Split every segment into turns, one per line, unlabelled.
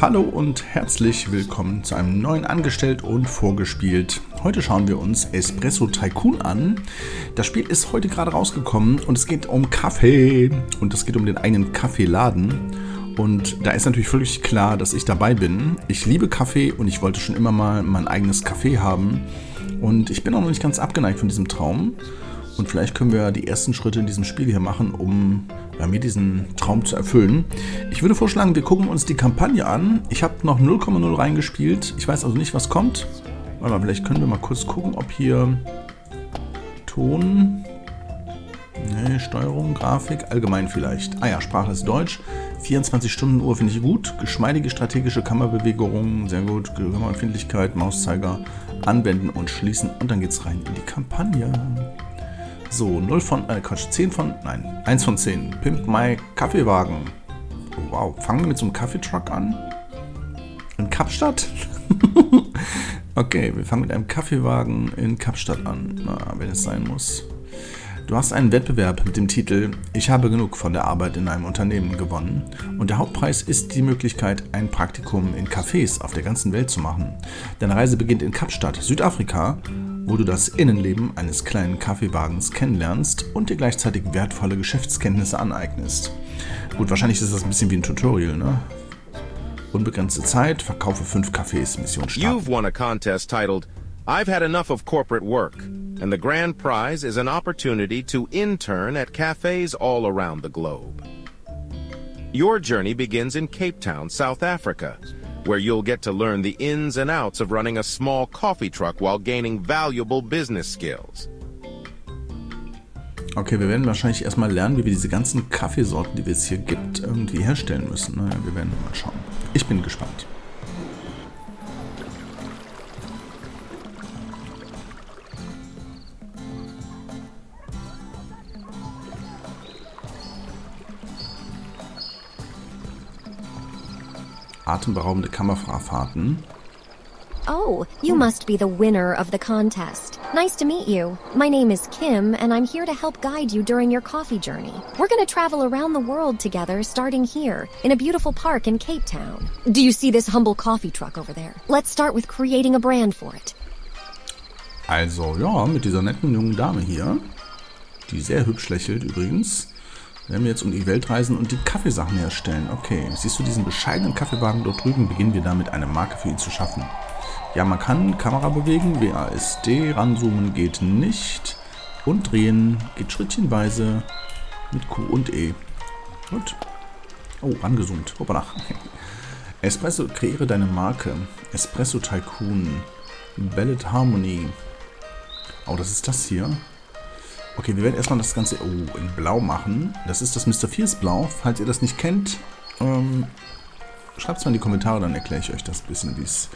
Hallo und herzlich willkommen zu einem neuen Angestellt und Vorgespielt. Heute schauen wir uns Espresso Tycoon an. Das Spiel ist heute gerade rausgekommen und es geht um Kaffee und es geht um den einen Kaffeeladen. Und da ist natürlich völlig klar, dass ich dabei bin. Ich liebe Kaffee und ich wollte schon immer mal mein eigenes Kaffee haben. Und ich bin auch noch nicht ganz abgeneigt von diesem Traum. Und vielleicht können wir die ersten Schritte in diesem Spiel hier machen, um ja, mir diesen Traum zu erfüllen. Ich würde vorschlagen, wir gucken uns die Kampagne an. Ich habe noch 0,0 reingespielt. Ich weiß also nicht, was kommt. Aber vielleicht können wir mal kurz gucken, ob hier Ton, ne, Steuerung, Grafik, allgemein vielleicht. Ah ja, Sprache ist Deutsch. 24 Stunden Uhr finde ich gut. Geschmeidige strategische Kammerbewegung, sehr gut. Kammerempfindlichkeit, Mauszeiger anwenden und schließen. Und dann geht es rein in die Kampagne. So, 0 von, äh, Quatsch, 10 von, nein, 1 von 10. Pimp My Kaffeewagen. Oh, wow, fangen wir mit so einem Kaffeetruck an? In Kapstadt? okay, wir fangen mit einem Kaffeewagen in Kapstadt an. Na, wenn es sein muss. Du hast einen Wettbewerb mit dem Titel Ich habe genug von der Arbeit in einem Unternehmen gewonnen und der Hauptpreis ist die Möglichkeit, ein Praktikum in Cafés auf der ganzen Welt zu machen. Deine Reise beginnt in Kapstadt, Südafrika, wo du das Innenleben eines kleinen Kaffeewagens kennenlernst und dir gleichzeitig wertvolle Geschäftskenntnisse aneignest. Gut, wahrscheinlich ist das ein bisschen wie ein Tutorial, ne? Unbegrenzte Zeit, verkaufe fünf Kaffees, Mission starten.
You've won a contest titled I've had enough of corporate work, and the grand prize is an opportunity to intern at cafes all around the globe. Your journey begins in Cape Town, South Africa, where you'll get to learn the ins and outs of running a small coffee truck while gaining valuable business skills.
Okay, wir werden wahrscheinlich erstmal lernen, wie wir diese ganzen Kaffeesorten, die es hier gibt, irgendwie herstellen müssen. Naja, wir werden mal schauen. Ich bin gespannt. Atemberaubende Kammerfahrfahrten.
Oh, you must be the winner of the contest. Nice to meet you. My name is Kim, and I'm here to help guide you during your coffee journey. We're going to travel around the world together, starting here, in a beautiful park in Cape Town. Do you see this humble coffee truck over there? Let's start with creating a brand for it.
Also, ja, mit dieser netten jungen Dame hier, die sehr hübsch lächelt übrigens, werden wir jetzt um die Welt reisen und die Kaffeesachen herstellen. Okay, siehst du diesen bescheidenen Kaffeewagen dort drüben? Beginnen wir damit, eine Marke für ihn zu schaffen. Ja, man kann Kamera bewegen, WASD, ranzoomen geht nicht. Und drehen geht schrittchenweise mit Q und E. Gut. Oh, rangezoomt. Hoppala. Espresso, kreiere deine Marke. Espresso Tycoon. Ballad Harmony. Oh, das ist das hier. Okay, wir werden erstmal das Ganze oh, in Blau machen. Das ist das Mr. Fierce Blau. Falls ihr das nicht kennt, ähm, schreibt es mal in die Kommentare, dann erkläre ich euch das ein bisschen, wie es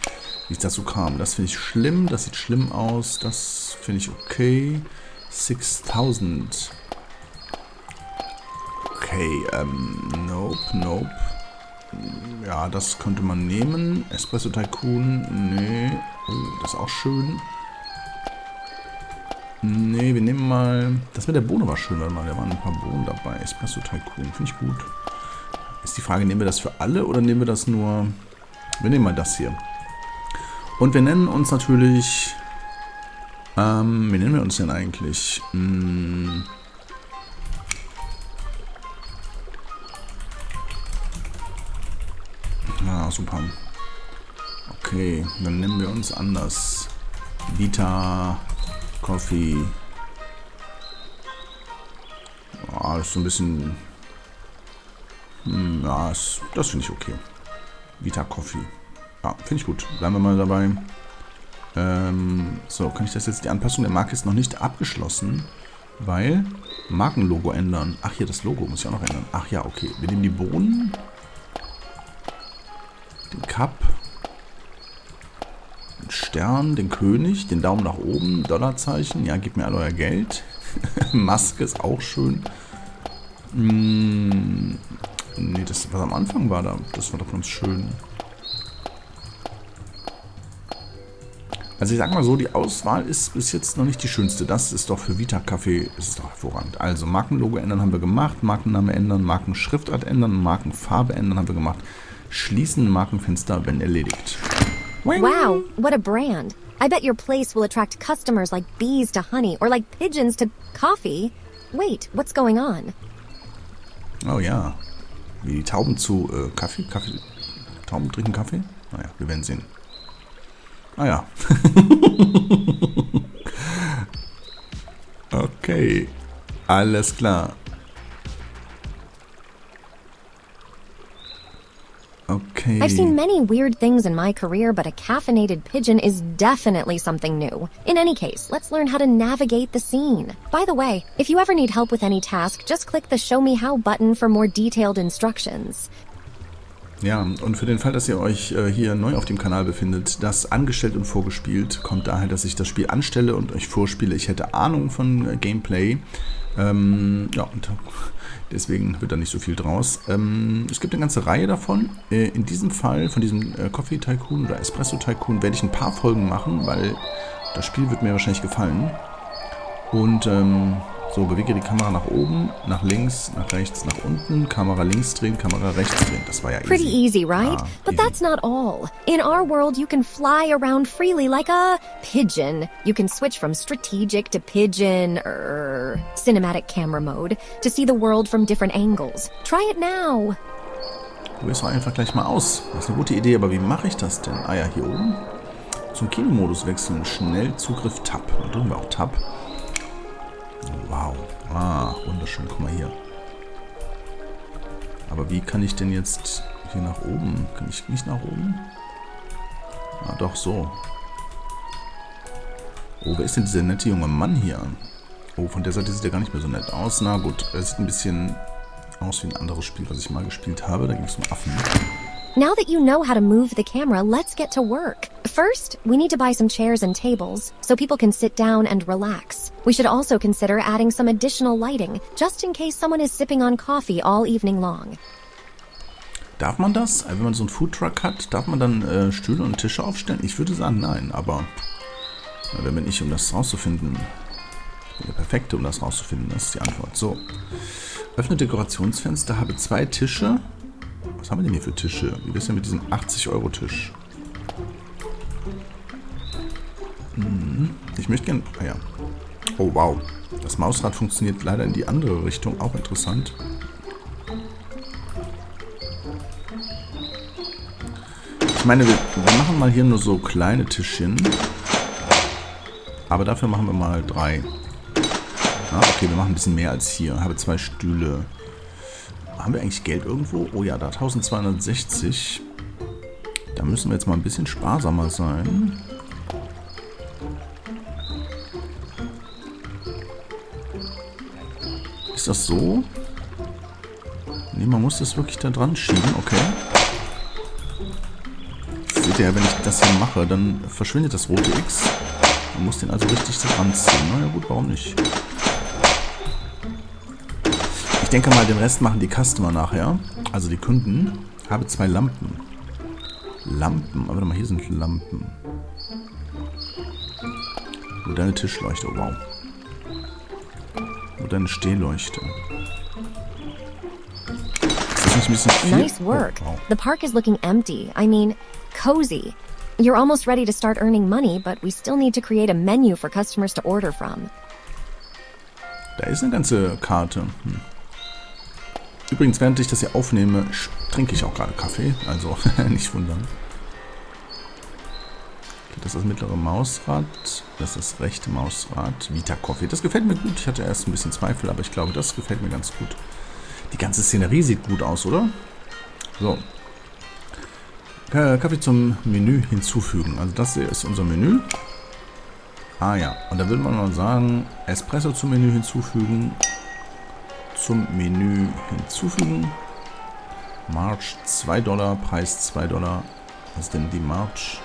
dazu kam. Das finde ich schlimm, das sieht schlimm aus, das finde ich okay. 6000. Okay, ähm, nope, nope. Ja, das könnte man nehmen. Espresso Tycoon, nee. Oh, das ist auch schön. Nee, wir nehmen mal... Das mit der Bohne war schön, mal, da waren ein paar Bohnen dabei. Espresso Tycoon, finde ich gut. Ist die Frage, nehmen wir das für alle oder nehmen wir das nur... Wir nehmen mal das hier. Und wir nennen uns natürlich... Ähm, wie nennen wir uns denn eigentlich? Hm... Ah, super. Okay, dann nennen wir uns anders. Vita Coffee. Ja, ist so ein bisschen... Hm, ja, ist, das finde ich okay. Vita Coffee. Ja, finde ich gut. Bleiben wir mal dabei. Ähm, so, kann ich das jetzt... Die Anpassung der Marke ist noch nicht abgeschlossen, weil... Markenlogo ändern. Ach, hier, das Logo muss ich auch noch ändern. Ach ja, okay. Wir nehmen die Bohnen. Den Cup. Stern, den König, den Daumen nach oben, Dollarzeichen. Ja, gebt mir all euer Geld. Maske ist auch schön. Mm, nee, das, was am Anfang war, da, das war doch ganz schön. Also ich sag mal so, die Auswahl ist bis jetzt noch nicht die schönste. Das ist doch für Vita Kaffee, ist doch hervorragend. Also Markenlogo ändern haben wir gemacht, Markenname ändern, Markenschriftart ändern, Markenfarbe ändern haben wir gemacht. Schließen Markenfenster, wenn erledigt.
Wow, what a brand. I bet your place will attract customers like bees to honey or like pigeons to coffee. Wait, what's going on?
Oh ja. Wie die Tauben zu äh, Kaffee? Kaffee? Tauben trinken Kaffee? Naja, wir werden sehen. Ah ja. okay. Alles klar. Okay.
I've seen many weird things in my career, but a caffeinated pigeon is definitely something new. In any case, let's learn how to navigate the scene. By the way, if you ever need help with any task, just click the Show Me How button for more detailed instructions.
Ja, und für den Fall, dass ihr euch äh, hier neu auf dem Kanal befindet, das angestellt und vorgespielt kommt daher, dass ich das Spiel anstelle und euch vorspiele. Ich hätte Ahnung von äh, Gameplay. Ähm, ja, und deswegen wird da nicht so viel draus. Ähm, es gibt eine ganze Reihe davon. Äh, in diesem Fall, von diesem äh, Coffee Tycoon oder Espresso Tycoon, werde ich ein paar Folgen machen, weil das Spiel wird mir wahrscheinlich gefallen. Und ähm, so, bewege die Kamera nach oben, nach links, nach rechts, nach unten, Kamera links drehen, Kamera rechts drehen. Das war ja easy.
Pretty easy, right?
Ah,
but
easy.
that's not all. In our world, you can fly around freely like a pigeon. You can switch from strategic to pigeon, er, cinematic camera mode to see the world from different angles. Try it now.
Probier es einfach gleich mal aus. Das ist eine gute Idee, aber wie mache ich das denn? Ah ja, hier oben. Zum Kinomodus wechseln. Schnellzugriff Tab. Da drücken wir auch Tab. Wow. Ah, wunderschön. Guck mal hier. Aber wie kann ich denn jetzt hier nach oben? Kann ich nicht nach oben? Ah, doch, so. Oh, wer ist denn dieser nette junge Mann hier? Oh, von der Seite sieht er gar nicht mehr so nett aus. Na gut, er sieht ein bisschen aus wie ein anderes Spiel, was ich mal gespielt habe. Da ging es um Affen.
Now that you know how to move the camera, let's get to work. First, we need to buy some chairs and tables so people can sit down and relax. We should also consider adding some additional lighting, just in case someone is sipping on coffee all evening long.
Darf man das? Wenn man so einen Foodtruck hat, darf man dann äh, Stühle und Tische aufstellen? Ich würde sagen, nein, aber na, wer bin ich, um das rauszufinden? Ich bin der Perfekte, um das rauszufinden, das ist die Antwort. So, öffne Dekorationsfenster, habe zwei Tische. Was haben wir denn hier für Tische? Wie ist denn mit diesem 80-Euro-Tisch? Hm, ich möchte gerne... Ah ja. Oh, wow. Das Mausrad funktioniert leider in die andere Richtung. Auch interessant. Ich meine, wir, wir machen mal hier nur so kleine Tischchen. Aber dafür machen wir mal drei. Ah, okay, wir machen ein bisschen mehr als hier. Habe zwei Stühle. Haben wir eigentlich Geld irgendwo? Oh ja, da 1260. Da müssen wir jetzt mal ein bisschen sparsamer sein. Ist das so? Nee, man muss das wirklich da dran schieben. Okay. Seht ihr ja, wenn ich das hier mache, dann verschwindet das rote X. Man muss den also richtig dran ziehen. Naja gut, warum nicht? Ich denke mal, den Rest machen die Customer nachher. Also die Kunden. Habe zwei Lampen. Lampen. Aber warte mal, hier sind Lampen. Wo deine Tischleuchte. Oh, wow. Wo deine Stehleuchte.
Nice work.
Oh, wow.
The park is looking empty. I mean, cozy. You're almost ready to start earning money, but we still need to create a menu for customers to order from.
Da ist eine ganze Karte. Hm. Übrigens, während ich das hier aufnehme, trinke ich auch gerade Kaffee. Also nicht wundern. Das ist das mittlere Mausrad. Das ist das rechte Mausrad. Vita Coffee. Das gefällt mir gut. Ich hatte erst ein bisschen Zweifel, aber ich glaube, das gefällt mir ganz gut. Die ganze Szenerie sieht gut aus, oder? So. Ka- Kaffee zum Menü hinzufügen. Also das hier ist unser Menü. Ah ja, und da würde man mal sagen, Espresso zum Menü hinzufügen. Zum Menü hinzufügen. March 2 Dollar, Preis 2 Dollar. Was ist denn die March?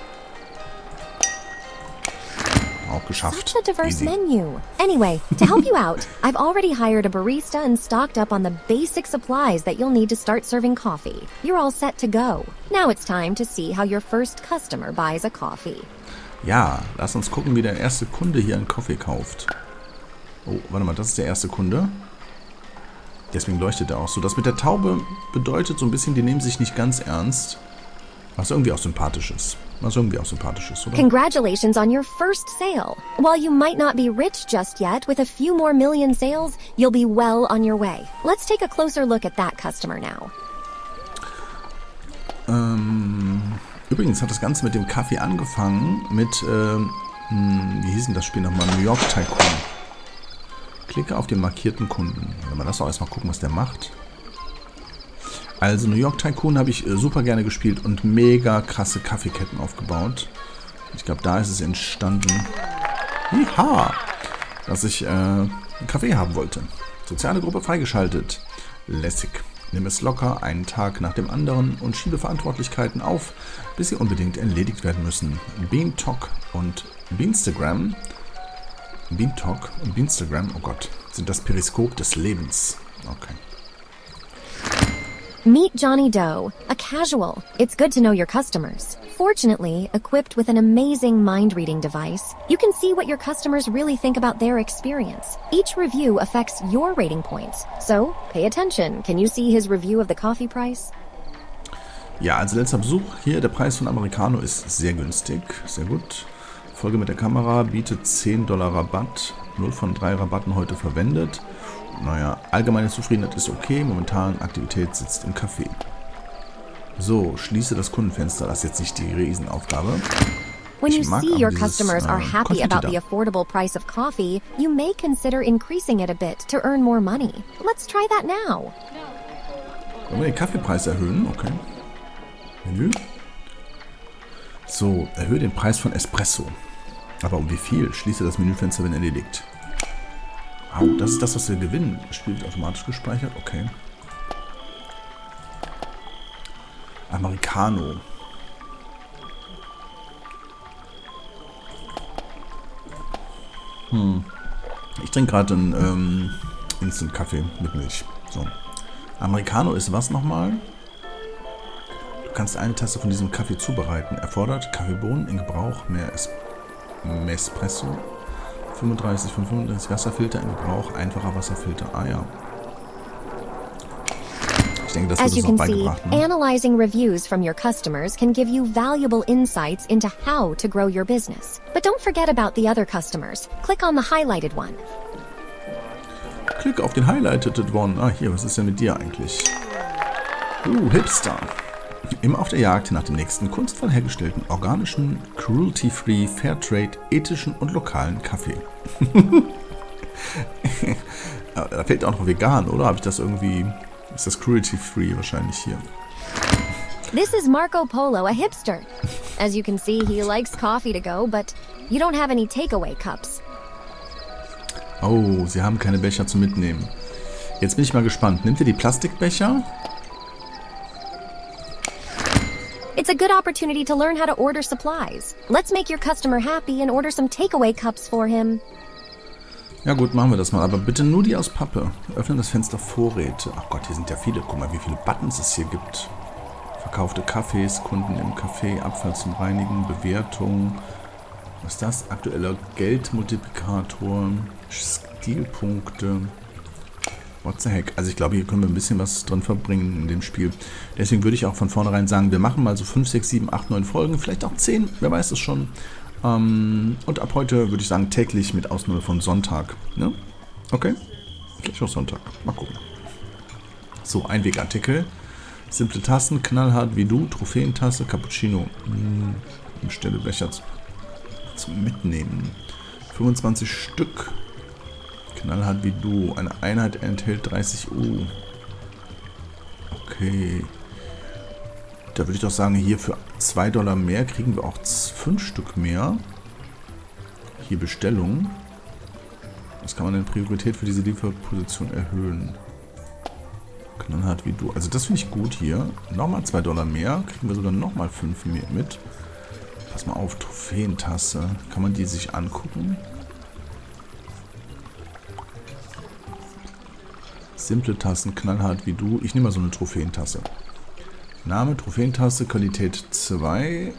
Auch geschafft.
Such a diverse
Easy.
menu. Anyway, to help you out, I've already hired a barista and stocked up on the basic supplies that you'll need to start serving coffee. You're all set to go. Now it's time to see how your first customer buys a coffee.
Ja, lass uns gucken, wie der erste Kunde hier einen Kaffee kauft. Oh, warte mal, das ist der erste Kunde. Deswegen leuchtet er auch so. Das mit der Taube bedeutet so ein bisschen, die nehmen sich nicht ganz ernst. Was irgendwie auch sympathisch ist. Was irgendwie auch sympathisch ist, oder?
Congratulations on your first sale. While you might not be rich just yet, with a few more million sales, you'll be well on your way. Let's take a closer look at that customer now.
Ähm, übrigens hat das Ganze mit dem Kaffee angefangen mit, ähm, hm, wie hieß denn das Spiel nochmal? New York Tycoon. Klicke auf den markierten Kunden. Wenn man das auch erstmal gucken, was der macht. Also New York Tycoon habe ich äh, super gerne gespielt und mega krasse Kaffeeketten aufgebaut. Ich glaube, da ist es entstanden, Iha, dass ich äh, einen Kaffee haben wollte. Soziale Gruppe freigeschaltet. Lässig. Nimm es locker einen Tag nach dem anderen und schiebe Verantwortlichkeiten auf, bis sie unbedingt erledigt werden müssen. Beantalk und Beanstagram. Beantalk und Beanstagram, oh Gott, sind das Periskop des Lebens. Okay.
Meet Johnny Doe, a casual. It's good to know your customers. Fortunately, equipped with an amazing mind reading device, you can see what your customers really think about their experience. Each review affects your rating points. So, pay attention. Can you see his review of the coffee price?
Ja, also letzter Besuch hier. Der Preis von Americano ist sehr günstig. Sehr gut. Folge mit der Kamera bietet 10 Dollar Rabatt. 0 von 3 Rabatten heute verwendet. Naja, allgemeine Zufriedenheit ist okay. Momentan Aktivität sitzt im Café. So, schließe das Kundenfenster. Das ist jetzt nicht die Riesenaufgabe.
When you see your customers are
äh,
happy about the
da.
affordable price of coffee, you may consider increasing it a bit to earn more money. Let's try that now.
Wollen wir den Kaffeepreis erhöhen? Okay. Menü. So, erhöhe den Preis von Espresso. Aber um wie viel? Schließe das Menüfenster, wenn erledigt. Au, das ist das, was wir gewinnen. Das Spiel wird automatisch gespeichert. Okay. Americano. Hm. Ich trinke gerade einen ähm, Instant-Kaffee mit Milch. So. Americano ist was nochmal? Du kannst eine Tasse von diesem Kaffee zubereiten. Erfordert Kaffeebohnen in Gebrauch, mehr es Espresso. 35 von 35 Wasserfilter in Gebrauch, einfacher Wasserfilter. Ah ja. Ich denke, das wird
As you
uns noch
can see,
beigebracht. Ne?
analyzing reviews from your customers can give you valuable insights into how to grow your business. But don't forget about the other customers. Click on the highlighted one.
Klick auf den Highlighted One. Ah, hier, was ist denn mit dir eigentlich? Uh, Hipster. Immer auf der Jagd nach dem nächsten kunstvoll hergestellten, organischen, cruelty-free, fairtrade, ethischen und lokalen Kaffee. Da fehlt auch noch vegan, oder? Habe ich das irgendwie... Ist das cruelty-free wahrscheinlich hier?
This is Marco Polo, a hipster. As you can see, he likes coffee to go, but you don't have any takeaway cups.
Oh, sie haben keine Becher zum Mitnehmen. Jetzt bin ich mal gespannt. Nimmt ihr die Plastikbecher?
It's a good opportunity to learn how to order supplies. Let's make your customer happy and order some takeaway cups for him.
Ja gut, machen wir das mal. Aber bitte nur die aus Pappe. Öffnen das Fenster Vorräte. Ach Gott, hier sind ja viele. Guck mal, wie viele Buttons es hier gibt. Verkaufte Kaffees, Kunden im Café, Abfall zum Reinigen, Bewertung. Was ist das? Aktueller Geldmultiplikator, Stilpunkte. What the heck? Also ich glaube, hier können wir ein bisschen was drin verbringen in dem Spiel. Deswegen würde ich auch von vornherein sagen, wir machen mal so 5, 6, 7, 8, 9 Folgen. Vielleicht auch 10, wer weiß es schon. Ähm, und ab heute würde ich sagen täglich mit Ausnahme von Sonntag. Ne? Okay? Vielleicht auch Sonntag. Mal gucken. So, Einwegartikel. Simple Tassen, knallhart wie du, Trophäentasse, Cappuccino. Hm, Bestelle Becher zum Mitnehmen. 25 Stück. Knallhart wie du. Eine Einheit enthält 30 U. Okay. Da würde ich doch sagen, hier für 2 Dollar mehr kriegen wir auch 5 Stück mehr. Hier Bestellung. Was kann man denn Priorität für diese Lieferposition erhöhen? Knallhart wie du. Also das finde ich gut hier. Nochmal 2 Dollar mehr. Kriegen wir sogar nochmal 5 mehr mit. Pass mal auf, Trophäentasse. Kann man die sich angucken? Simple Tassen, knallhart wie du. Ich nehme mal so eine Trophäentasse. Name, Trophäentasse, Qualität 2.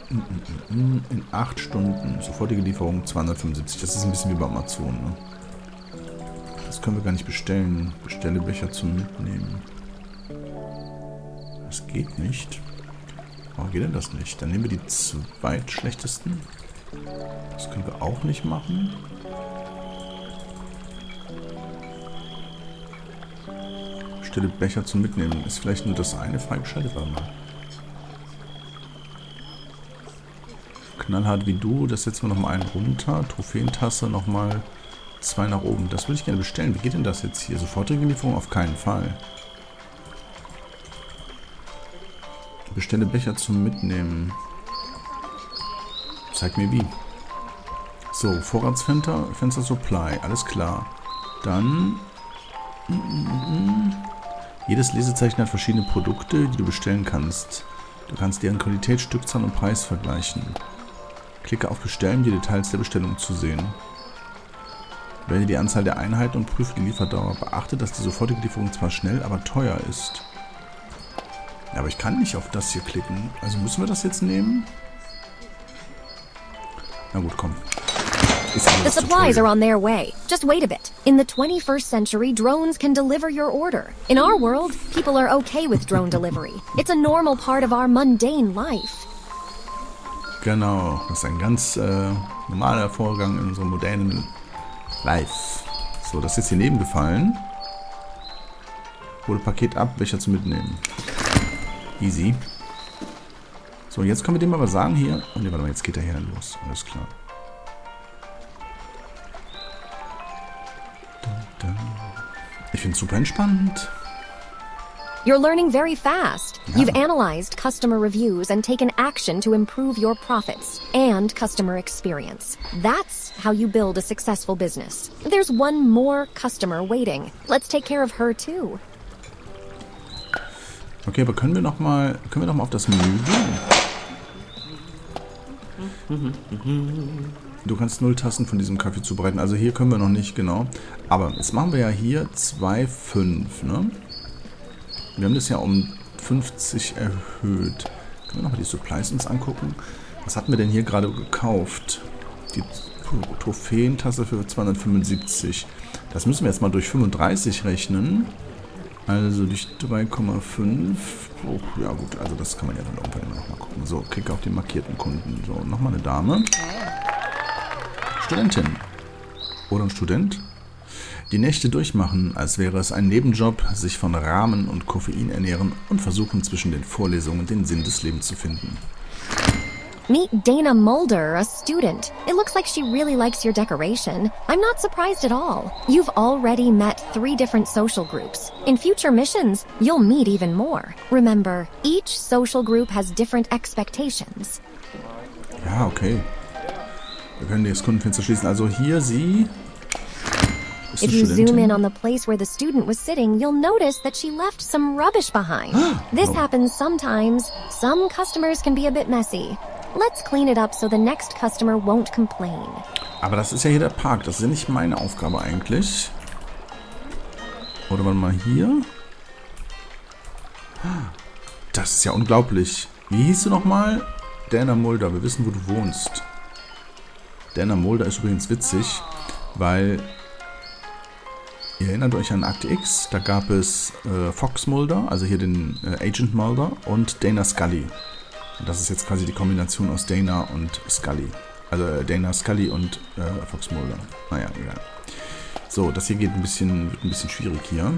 In 8 Stunden. Sofortige Lieferung 275. Das ist ein bisschen wie bei Amazon. Ne? Das können wir gar nicht bestellen. Bestelle Becher zum Mitnehmen. Das geht nicht. Warum geht denn das nicht? Dann nehmen wir die zweitschlechtesten. Das können wir auch nicht machen. Bestelle Becher zum Mitnehmen. Ist vielleicht nur das eine freigeschaltet? Warte mal. Knallhart wie du. Das setzen wir nochmal einen runter. Trophäentasse nochmal zwei nach oben. Das würde ich gerne bestellen. Wie geht denn das jetzt hier? Sofortige Lieferung auf keinen Fall. Bestelle Becher zum Mitnehmen. Zeig mir wie. So, Vorratsfenster, Fenster Supply, alles klar. Dann... Jedes Lesezeichen hat verschiedene Produkte, die du bestellen kannst. Du kannst deren Qualität, Stückzahl und Preis vergleichen. Klicke auf Bestellen, um die Details der Bestellung zu sehen. Wähle die Anzahl der Einheiten und prüfe die Lieferdauer. Beachte, dass die sofortige Lieferung zwar schnell, aber teuer ist. Ja, aber ich kann nicht auf das hier klicken. Also müssen wir das jetzt nehmen? Na gut, komm.
The supplies are on their way. Just wait a bit. In the 21st century, drones can deliver your order. In our world, people are okay with drone delivery. It's a normal part of our mundane life.
Genau, das ist ein ganz äh, normaler Vorgang in unserem modernen Life. So, das ist jetzt hier nebengefallen. Hole Paket ab, welcher zu mitnehmen. Easy. So, jetzt können wir dem aber sagen hier. Oh ne, warte mal, jetzt geht er hier los. Alles klar. Finde es super entspannt.
You're learning very fast. You've analyzed customer reviews and taken action to improve your profits and customer experience. That's how you build a successful business. There's one more customer waiting. Let's take care of her too.
Okay, aber können wir noch mal, können wir noch mal auf das Menü gehen? Du kannst null Tassen von diesem Kaffee zubereiten. Also hier können wir noch nicht, genau. Aber jetzt machen wir ja hier 2,5, ne? Wir haben das ja um 50 erhöht. Können wir nochmal die Supplies uns angucken? Was hatten wir denn hier gerade gekauft? Die Trophäentasse für 275. Das müssen wir jetzt mal durch 35 rechnen. Also durch 3,5. Oh, ja gut, also das kann man ja dann irgendwann nochmal gucken. So, klick auf die markierten Kunden. So, nochmal eine Dame. Studentin. Oder ein Student. Die Nächte durchmachen, als wäre es ein Nebenjob, sich von Rahmen und Koffein ernähren und versuchen zwischen den Vorlesungen den Sinn des Lebens zu finden.
Meet Dana Mulder, a student. It looks like she really likes your decoration. I'm not surprised at all. You've already met three different social groups. In future missions, you'll meet even more. Remember, each social group has different expectations.
Ja, okay. Wir können das Kundenfenster schließen. Also hier sie
if you zoom in on the place where the student was sitting, you'll notice that she left some rubbish behind. this oh. happens sometimes. Some customers can be a bit messy. Let's clean it up so the next customer won't complain.
Aber das ist ja hier der Park. Das ist ja nicht meine Aufgabe eigentlich. Oder warte mal hier. Das ist ja unglaublich. Wie hieß du nochmal? Dana Mulder. Wir wissen, wo du wohnst. Dana Mulder ist übrigens witzig, weil Ihr erinnert euch an Akte X, da gab es äh, Fox Mulder, also hier den äh, Agent Mulder und Dana Scully. Und das ist jetzt quasi die Kombination aus Dana und Scully. Also äh, Dana Scully und äh, Fox Mulder. Naja, egal. So, das hier geht ein bisschen, wird ein bisschen schwierig hier.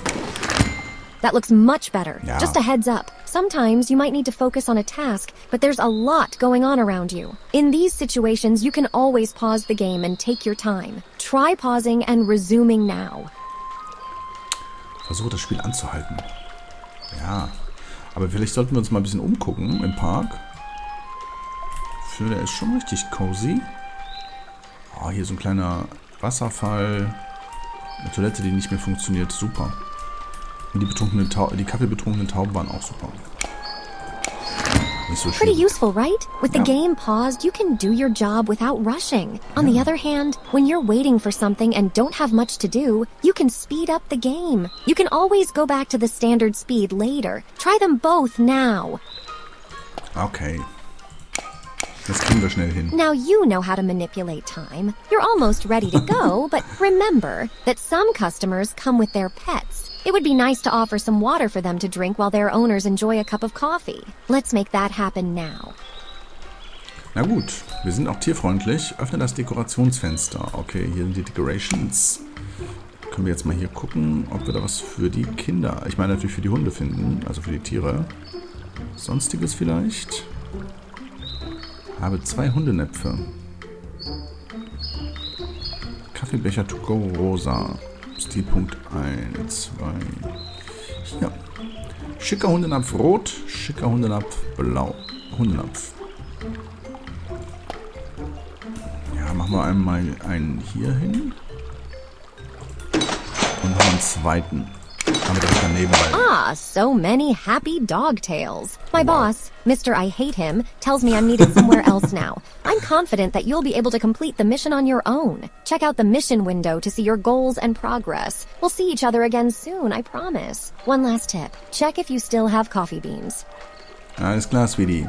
That looks much better. Ja. Just a heads up. Sometimes you might need to focus on a task, but there's a lot going on around you. In these situations, you can always pause the game and take your time. Try pausing and resuming now.
Versuche das Spiel anzuhalten. Ja. Aber vielleicht sollten wir uns mal ein bisschen umgucken im Park. Ich finde, der ist schon richtig cozy. Oh, hier so ein kleiner Wasserfall. Eine Toilette, die nicht mehr funktioniert. Super. Die, betrunkenen die kaffeebetrunkenen Tauben waren auch super.
So Pretty useful, right? With the yeah. game paused, you can do your job without rushing. On yeah. the other hand, when you're waiting for something and don't have much to do, you can speed up the game. You can always go back to the standard speed later. Try them both now.
Okay. Das kriegen wir schnell hin.
Now you know how to manipulate time. You're almost ready to go, but remember that some customers come with their pets. It would be nice to offer some water for them to drink while their owners enjoy a cup of coffee. Let's make that happen now.
Na gut, wir sind auch tierfreundlich. Öffne das Dekorationsfenster. Okay, hier sind die Decorations. Können wir jetzt mal hier gucken, ob wir da was für die Kinder, ich meine natürlich für die Hunde finden, also für die Tiere. Sonstiges vielleicht? Habe zwei Hundenäpfe. Kaffeebecher to go rosa. Stilpunkt 1, 2. Hier. Schicker Hundenapf rot, schicker Hundenapf blau. Hundenapf. Ja, machen wir einmal einen hier hin. Und noch einen zweiten. Haben wir
Ah, so many happy dog tails. My boss, Mr. I Hate Him, tells me I'm needed somewhere else now. I'm confident that you'll be able to complete the mission on your own. Check out the mission window to see your goals and progress. We'll see each other again soon, I promise. One last tip. Check if you still have coffee beans.
Alles klar, Sweetie.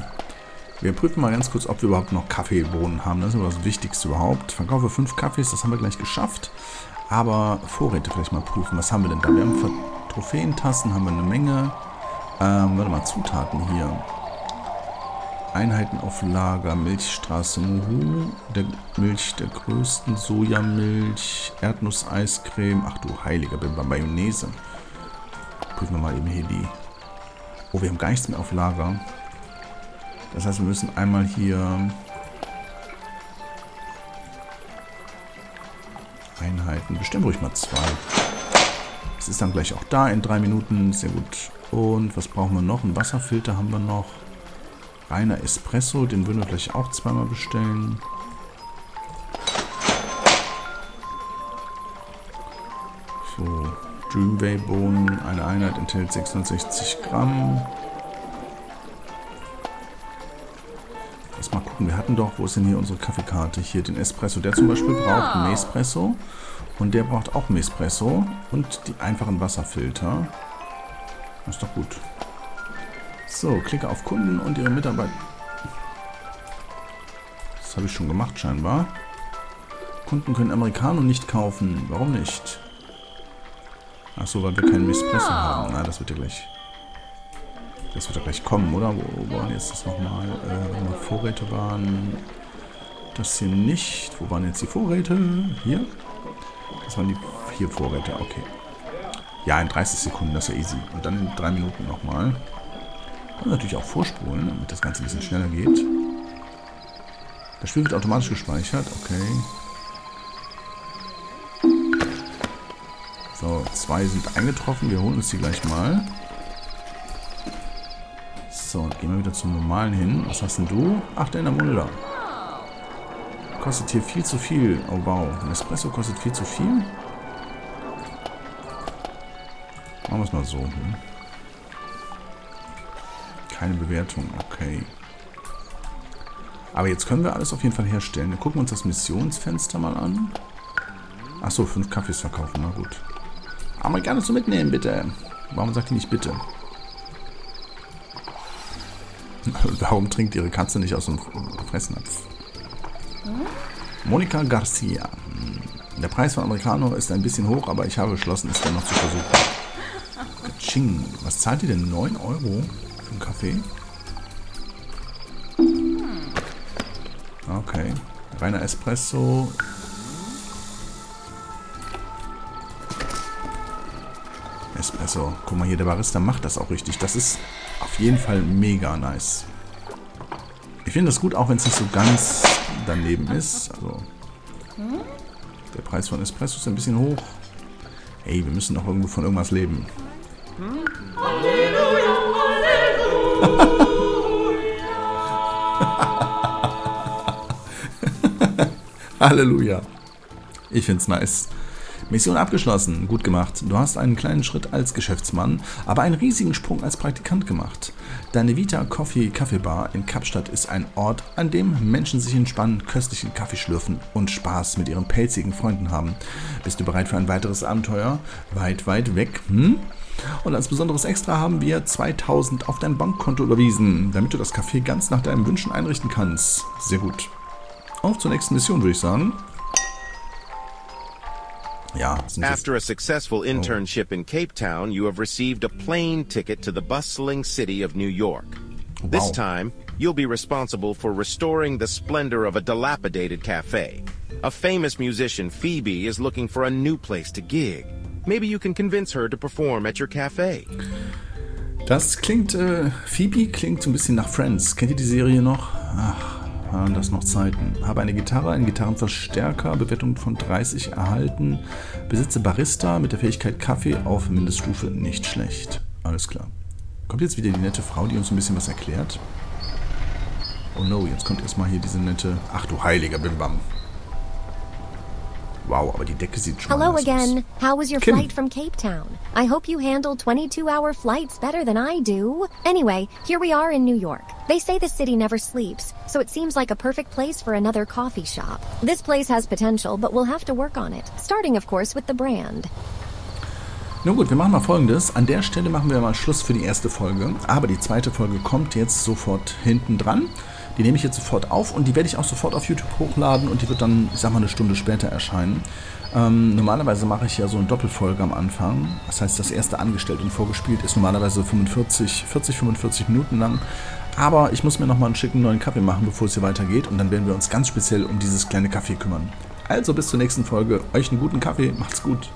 Wir prüfen mal ganz kurz, ob wir überhaupt noch Kaffeebohnen haben. Das ist aber das Wichtigste überhaupt. Verkaufe fünf Kaffees, das haben wir gleich geschafft. Aber Vorräte vielleicht mal prüfen. Was haben wir denn da? Wir haben Trophäentassen, haben wir eine Menge. Ähm, warte mal, Zutaten hier. Einheiten auf Lager, Milchstraße, Muhu, der Milch der größten, Sojamilch, Erdnusseiscreme. Ach du heiliger Bimber, Mayonnaise. Prüfen wir mal eben hier die. Oh, wir haben gar nichts mehr auf Lager. Das heißt, wir müssen einmal hier Einheiten. Bestimmt ruhig mal zwei. Es ist dann gleich auch da in drei Minuten. Sehr gut. Und was brauchen wir noch? Ein Wasserfilter haben wir noch. Reiner Espresso. Den würden wir vielleicht auch zweimal bestellen. So. Dreamway-Bohnen. Eine Einheit enthält 660 Gramm. Gucken. Wir hatten doch, wo ist denn hier unsere Kaffeekarte? Hier den Espresso. Der zum Beispiel braucht einen Espresso. Und der braucht auch Espresso. Und die einfachen Wasserfilter. Das ist doch gut. So, klicke auf Kunden und ihre Mitarbeiter. Das habe ich schon gemacht scheinbar. Kunden können Americano nicht kaufen. Warum nicht? Achso, weil wir keinen Espresso haben. Na, das wird ja gleich... Das wird ja gleich kommen, oder? Wo, waren jetzt das nochmal? Äh, wir Vorräte waren... Das hier nicht. Wo waren jetzt die Vorräte? Hier? Das waren die vier Vorräte, okay. Ja, in 30 Sekunden, das ist ja easy. Und dann in drei Minuten nochmal. Und natürlich auch vorspulen, damit das Ganze ein bisschen schneller geht. Das Spiel wird automatisch gespeichert, okay. So, zwei sind eingetroffen. Wir holen uns die gleich mal. So, gehen wir wieder zum Normalen hin. Was hast denn du? Ach, der Mulder. Kostet hier viel zu viel. Oh, wow. Ein Espresso kostet viel zu viel? Machen wir es mal so. Hm? Keine Bewertung. Okay. Aber jetzt können wir alles auf jeden Fall herstellen. Wir gucken uns das Missionsfenster mal an. Achso, fünf Kaffees verkaufen. Na gut. Amerikaner zu mitnehmen, bitte. Warum sagt die nicht bitte? Warum trinkt ihre Katze nicht aus dem Fressnapf? Monika Garcia. Der Preis von Americano ist ein bisschen hoch, aber ich habe beschlossen, es dennoch zu versuchen. Kaching. Was zahlt ihr denn? 9 Euro für einen Kaffee? Okay. Reiner Espresso. Espresso. Guck mal hier, der Barista macht das auch richtig. Das ist auf jeden Fall mega nice. Ich finde das gut, auch wenn es nicht so ganz daneben ist. Also, der Preis von Espresso ist ein bisschen hoch. Hey, wir müssen doch irgendwo von irgendwas leben. Halleluja. Ich find's nice. Mission abgeschlossen. Gut gemacht. Du hast einen kleinen Schritt als Geschäftsmann, aber einen riesigen Sprung als Praktikant gemacht. Deine Vita Coffee Kaffeebar in Kapstadt ist ein Ort, an dem Menschen sich entspannen, köstlichen Kaffee schlürfen und Spaß mit ihren pelzigen Freunden haben. Bist du bereit für ein weiteres Abenteuer? Weit, weit weg, hm? Und als besonderes Extra haben wir 2000 auf dein Bankkonto überwiesen, damit du das Café ganz nach deinen Wünschen einrichten kannst. Sehr gut. Auf zur nächsten Mission, würde ich sagen.
After a successful oh. internship in Cape Town, you have received a plane ticket to the bustling city of New York. This time, you'll be responsible for restoring the splendor of a dilapidated cafe. A famous musician, Phoebe, is looking for a new place to gig. Maybe you can convince her to perform at your cafe.
Das klingt, äh, Phoebe klingt so ein bisschen nach Friends. Kennt ihr die Serie noch? Ach, waren das noch Zeiten. Habe eine Gitarre, einen Gitarrenverstärker, Bewertung von 30 erhalten. Besitze Barista mit der Fähigkeit Kaffee auf Mindeststufe nicht schlecht. Alles klar. Kommt jetzt wieder die nette Frau, die uns ein bisschen was erklärt? Oh no, jetzt kommt erstmal hier diese nette. Ach du heiliger Bimbam. Wow, aber die Decke sieht schon
Hello again. How was your
Kim.
flight from Cape Town? I hope you handle 22 hour flights better than I do. Anyway, here we are in New York. They say the city never sleeps, so it seems like a perfect place for another coffee shop. This place has potential, but we'll have to work on it, starting, of course, with the brand.
Nun gut, wir machen mal folgendes. An der Stelle machen wir mal Schluss für die erste Folge. Aber die zweite Folge kommt jetzt sofort hinten dran. Die nehme ich jetzt sofort auf und die werde ich auch sofort auf YouTube hochladen und die wird dann, ich sag mal, eine Stunde später erscheinen. Ähm, normalerweise mache ich ja so eine Doppelfolge am Anfang. Das heißt, das erste angestellt und vorgespielt ist normalerweise 45, 40, 45 Minuten lang. Aber ich muss mir nochmal einen schicken neuen Kaffee machen, bevor es hier weitergeht. Und dann werden wir uns ganz speziell um dieses kleine Kaffee kümmern. Also bis zur nächsten Folge. Euch einen guten Kaffee. Macht's gut.